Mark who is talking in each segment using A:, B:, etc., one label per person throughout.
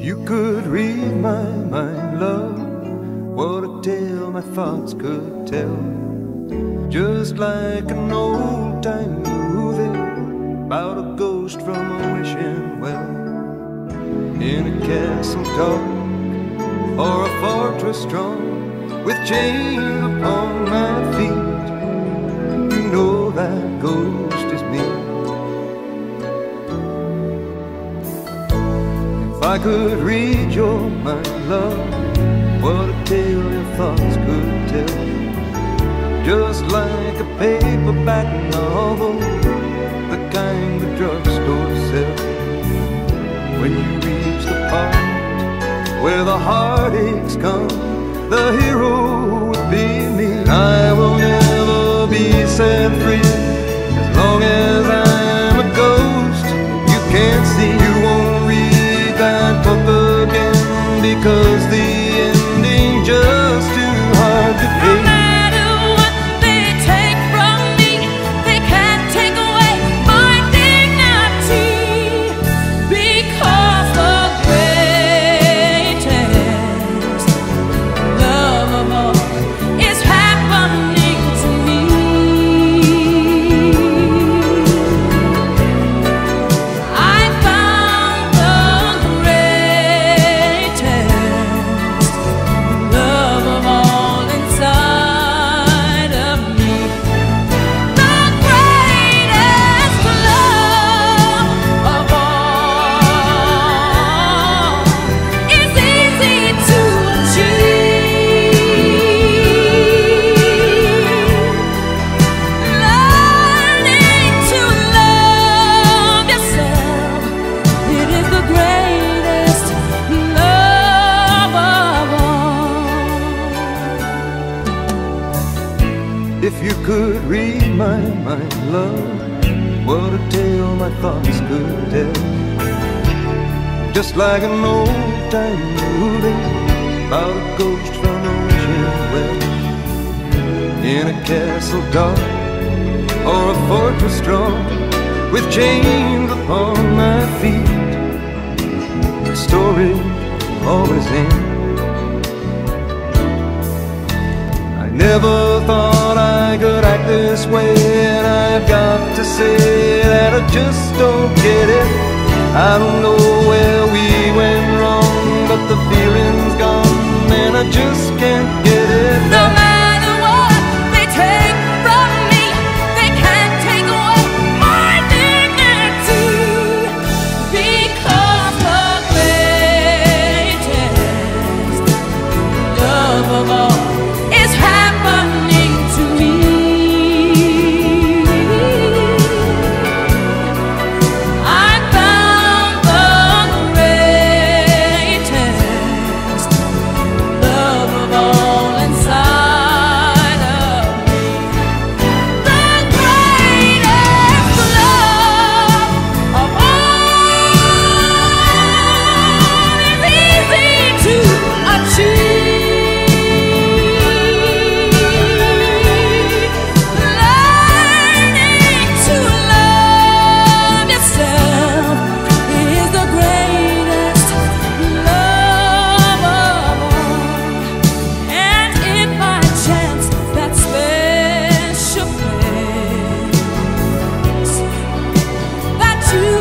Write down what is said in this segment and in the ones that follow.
A: you could read my mind, love, what a tale my thoughts could tell. Just like an old time movie about a ghost from a wishing well. In a castle dark or a fortress strong with chains upon my feet, you know that ghost is me. If I could read your mind, love, what a tale your thoughts could tell. Just like a paperback novel, the kind the drugstore sells. When you reach the part where the heartaches come, the hero would be me. I will never be set free If you could read my mind, love, what a tale my thoughts could tell. Just like an old time movie about a ghost from wishing well. In a castle dark or a fortress strong with chains upon my feet. The story always ends. I never this way, and I've got to say that I just don't get it. I don't know where we went wrong, but the feeling's gone, and I just can't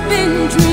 A: been dreaming.